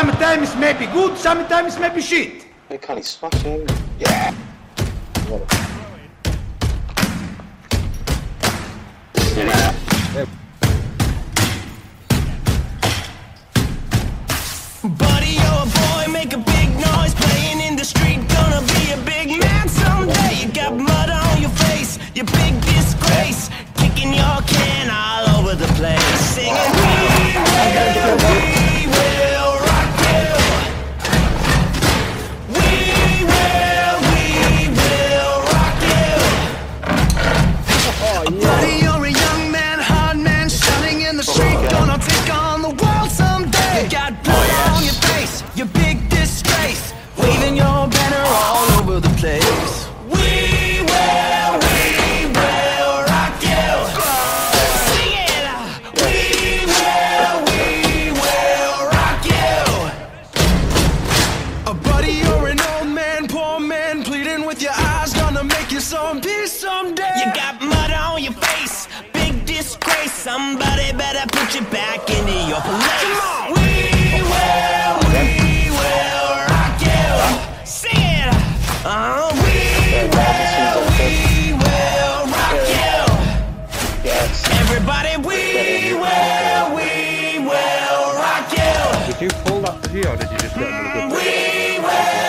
sometimes may be good, sometimes may be shit. Hey, can he smash in? Yeah! Buddy, with your eyes, gonna make you some peace someday. You got mud on your face, big disgrace. Somebody better put you back into your place. Come on. We will, we will rock you. Sing it. Uh, we will, we will rock you. Yes. Everybody, we will, we will rock you. Did you pull that for you or did you just get another good We will,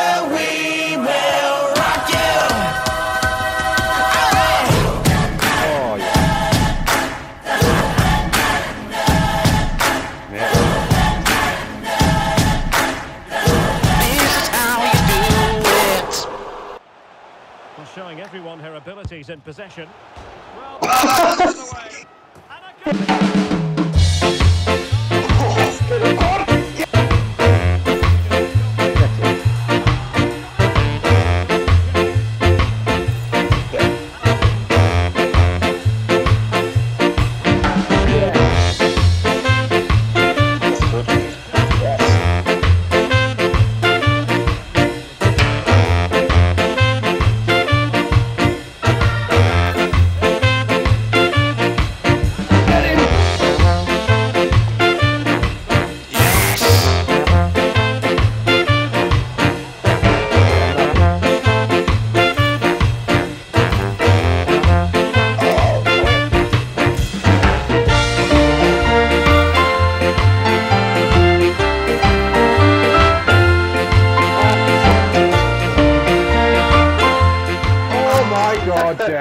showing everyone her abilities in possession. Well, and a goal. God, Dad.